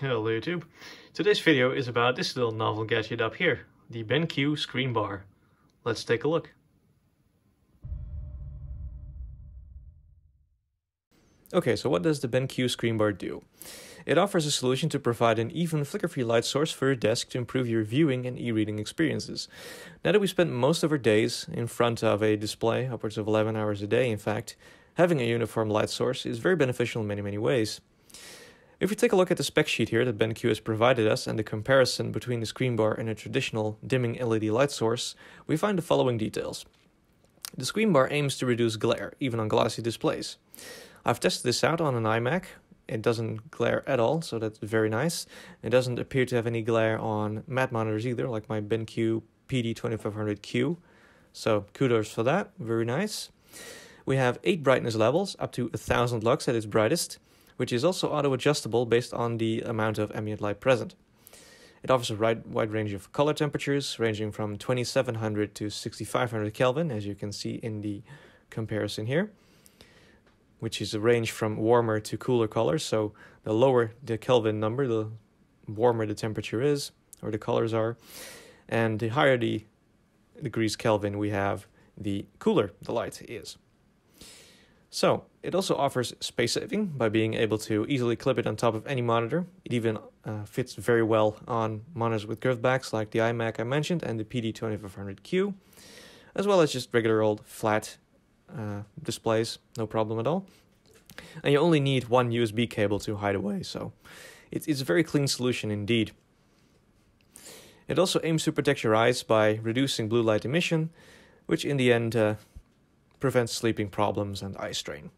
Hello YouTube. Today's video is about this little novel gadget up here, the BenQ screen bar. Let's take a look. Okay, so what does the BenQ screen bar do? It offers a solution to provide an even flicker-free light source for your desk to improve your viewing and e-reading experiences. Now that we spend most of our days in front of a display, upwards of 11 hours a day in fact, having a uniform light source is very beneficial in many, many ways. If we take a look at the spec sheet here that BenQ has provided us and the comparison between the screen bar and a traditional dimming LED light source, we find the following details. The screen bar aims to reduce glare, even on glossy displays. I've tested this out on an iMac. It doesn't glare at all, so that's very nice. It doesn't appear to have any glare on matte monitors either, like my BenQ PD2500Q. So kudos for that, very nice. We have 8 brightness levels, up to 1000 lux at its brightest which is also auto-adjustable based on the amount of ambient light present. It offers a wide range of color temperatures, ranging from 2700 to 6500 Kelvin, as you can see in the comparison here, which is a range from warmer to cooler colors. So the lower the Kelvin number, the warmer the temperature is, or the colors are. And the higher the degrees Kelvin we have, the cooler the light is. So, it also offers space saving by being able to easily clip it on top of any monitor. It even uh, fits very well on monitors with curved backs like the iMac I mentioned and the PD2500Q, as well as just regular old flat uh, displays, no problem at all. And you only need one USB cable to hide away, so it's, it's a very clean solution indeed. It also aims to protect your eyes by reducing blue light emission, which in the end uh, prevents sleeping problems and eye strain.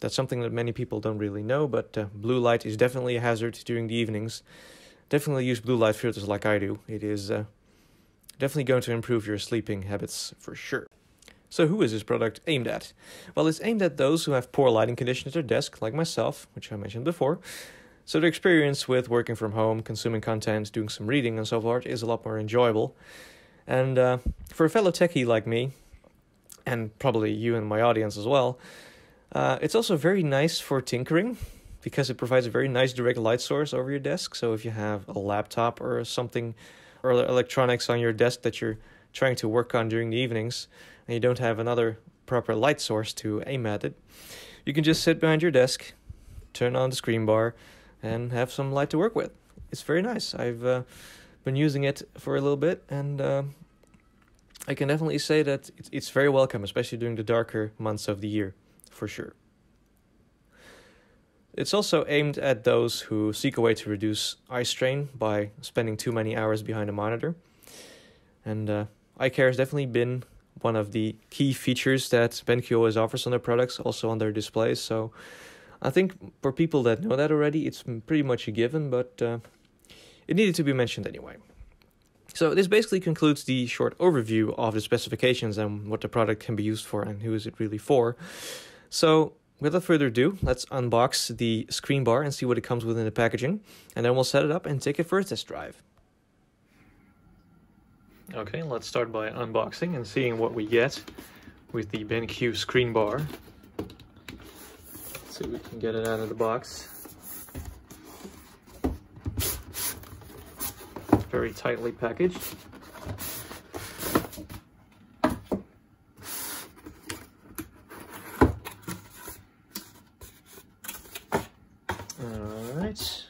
That's something that many people don't really know, but uh, blue light is definitely a hazard during the evenings. Definitely use blue light filters like I do. It is uh, definitely going to improve your sleeping habits for sure. So who is this product aimed at? Well, it's aimed at those who have poor lighting conditions at their desk, like myself, which I mentioned before. So their experience with working from home, consuming content, doing some reading and so forth is a lot more enjoyable. And uh, for a fellow techie like me, and probably you and my audience as well. Uh, it's also very nice for tinkering because it provides a very nice direct light source over your desk. So if you have a laptop or something or electronics on your desk that you're trying to work on during the evenings and you don't have another proper light source to aim at it, you can just sit behind your desk, turn on the screen bar, and have some light to work with. It's very nice. I've uh, been using it for a little bit and uh, I can definitely say that it's very welcome, especially during the darker months of the year, for sure. It's also aimed at those who seek a way to reduce eye strain by spending too many hours behind a monitor. And uh, eye care has definitely been one of the key features that BenQ always offers on their products, also on their displays. So I think for people that know that already, it's pretty much a given, but uh, it needed to be mentioned anyway. So this basically concludes the short overview of the specifications and what the product can be used for and who is it really for. So without further ado, let's unbox the screen bar and see what it comes with in the packaging. And then we'll set it up and take it for a test drive. Okay, let's start by unboxing and seeing what we get with the BenQ screen bar. Let's see if we can get it out of the box. Very tightly packaged. Alright.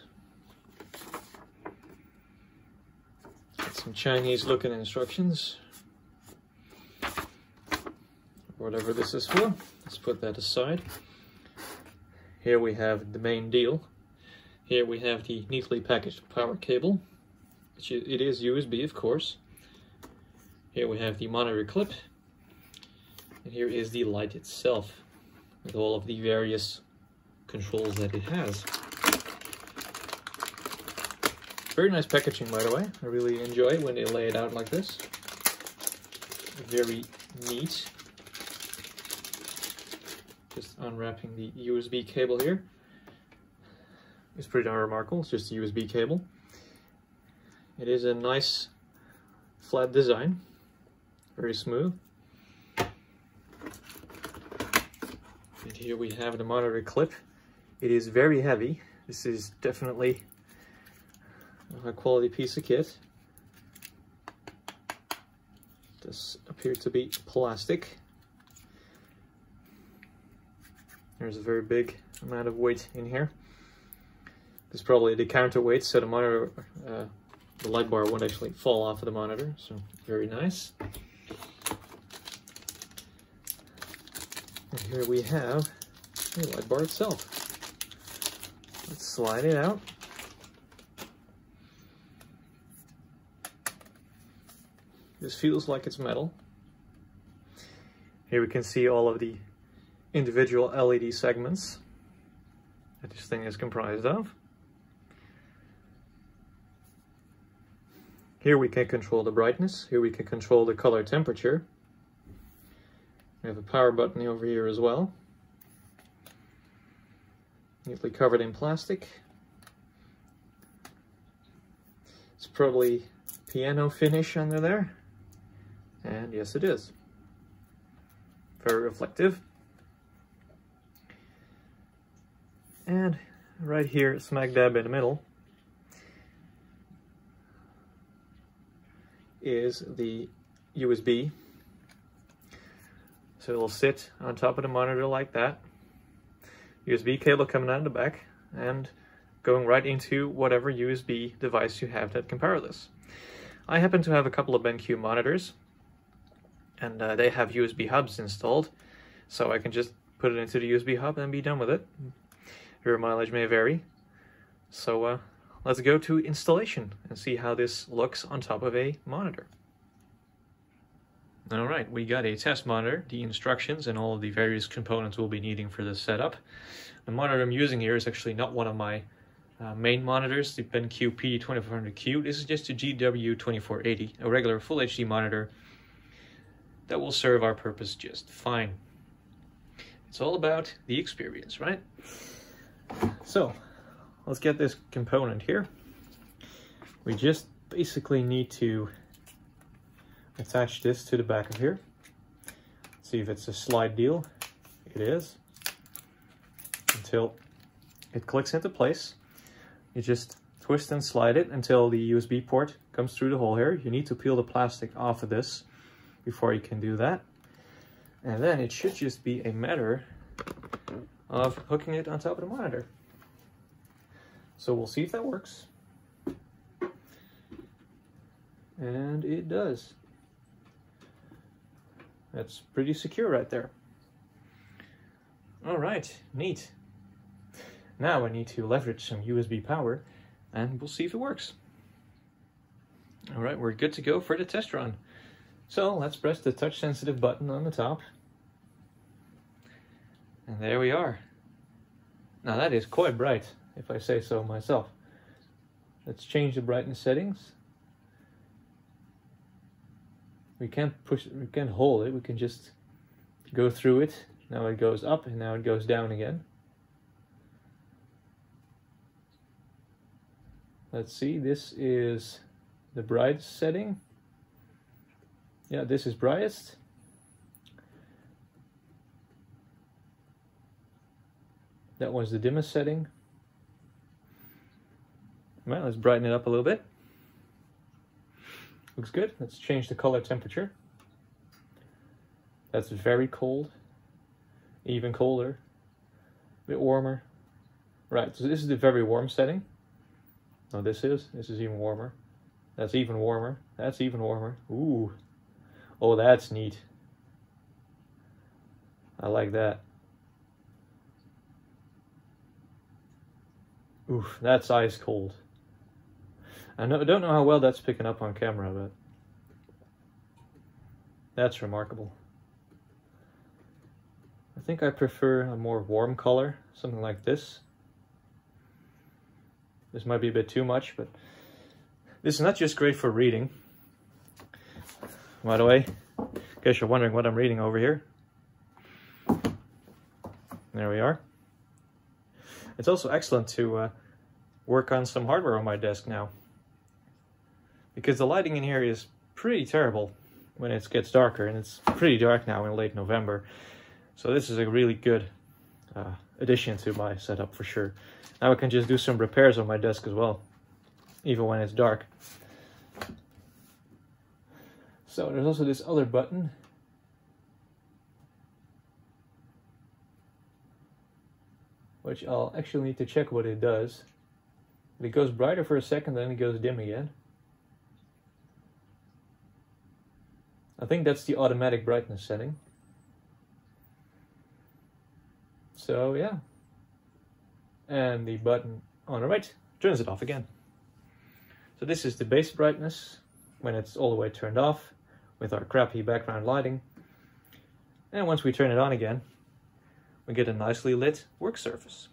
Some Chinese looking instructions. Whatever this is for, let's put that aside. Here we have the main deal. Here we have the neatly packaged power cable. It is USB, of course. Here we have the monitor clip. And here is the light itself with all of the various controls that it has. Very nice packaging, by the way. I really enjoy it when they lay it out like this. Very neat. Just unwrapping the USB cable here. It's pretty darn remarkable. It's just a USB cable. It is a nice flat design, very smooth. And here we have the monitor clip. It is very heavy. This is definitely a high quality piece of kit. This appears to be plastic. There's a very big amount of weight in here. This is probably the counterweight, so the monitor, uh, the light bar won't actually fall off of the monitor, so very nice. And here we have the light bar itself. Let's slide it out. This feels like it's metal. Here we can see all of the individual LED segments that this thing is comprised of. Here we can control the brightness. Here we can control the color temperature. We have a power button over here as well. Neatly covered in plastic. It's probably piano finish under there. And yes, it is. Very reflective. And right here, smack dab in the middle, is the USB. So it'll sit on top of the monitor like that. USB cable coming out of the back and going right into whatever USB device you have that can power this. I happen to have a couple of BenQ monitors and uh, they have USB hubs installed so I can just put it into the USB hub and be done with it. Your mileage may vary. So uh, let's go to installation and see how this looks on top of a monitor. All right, we got a test monitor, the instructions, and all of the various components we'll be needing for this setup. The monitor I'm using here is actually not one of my uh, main monitors, the BenQ P2400Q. This is just a GW2480, a regular Full HD monitor that will serve our purpose just fine. It's all about the experience, right? So, let's get this component here. We just basically need to attach this to the back of here. See if it's a slide deal. It is. Until it clicks into place. You just twist and slide it until the USB port comes through the hole here. You need to peel the plastic off of this before you can do that. And then it should just be a matter of hooking it on top of the monitor. So we'll see if that works. And it does. That's pretty secure right there. All right, neat. Now I need to leverage some USB power and we'll see if it works. All right, we're good to go for the test run. So let's press the touch sensitive button on the top. And there we are. Now that is quite bright, if I say so myself. Let's change the brightness settings. We can't push, we can't hold it, we can just go through it. Now it goes up and now it goes down again. Let's see, this is the brightest setting. Yeah, this is brightest. That was the dimmest setting. Well, let's brighten it up a little bit. Looks good. Let's change the color temperature. That's very cold. Even colder. A bit warmer. Right, so this is the very warm setting. No, this is. This is even warmer. That's even warmer. That's even warmer. Ooh. Oh, that's neat. I like that. Oof, that's ice cold. I know, don't know how well that's picking up on camera, but that's remarkable. I think I prefer a more warm color, something like this. This might be a bit too much, but this is not just great for reading. By the way, in case you're wondering what I'm reading over here. There we are. It's also excellent to uh, work on some hardware on my desk now. Because the lighting in here is pretty terrible when it gets darker, and it's pretty dark now in late November. So this is a really good uh, addition to my setup for sure. Now I can just do some repairs on my desk as well. even when it's dark. So there's also this other button. Which I'll actually need to check what it does. It goes brighter for a second, then it goes dim again. I think that's the automatic brightness setting. So yeah. And the button on the right turns it off again. So this is the base brightness when it's all the way turned off with our crappy background lighting. And once we turn it on again, we get a nicely lit work surface.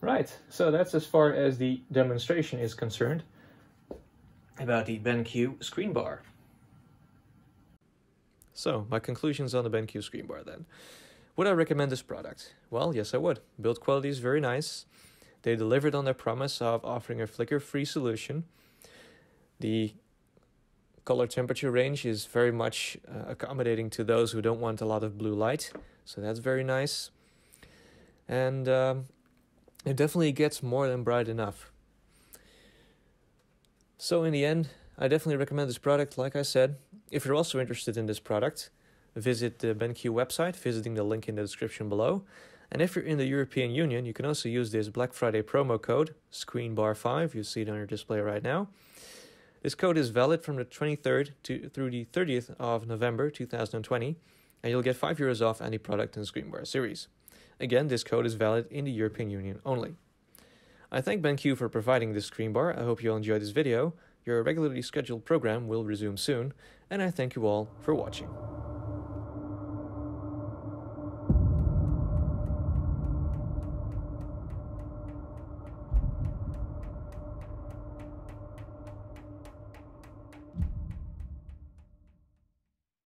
Right, so that's as far as the demonstration is concerned about the BenQ screen bar. So, my conclusions on the BenQ screen bar then. Would I recommend this product? Well, yes I would. Build quality is very nice. They delivered on their promise of offering a flicker-free solution. The color temperature range is very much uh, accommodating to those who don't want a lot of blue light, so that's very nice. And um, it definitely gets more than bright enough. So in the end, I definitely recommend this product, like I said. If you're also interested in this product, visit the BenQ website, visiting the link in the description below. And if you're in the European Union, you can also use this Black Friday promo code, ScreenBar5, you see it on your display right now. This code is valid from the 23rd to, through the 30th of November 2020, and you'll get 5 euros off any product in the ScreenBar series. Again, this code is valid in the European Union only. I thank BenQ for providing this screen bar. I hope you all enjoyed this video. Your regularly scheduled program will resume soon, and I thank you all for watching.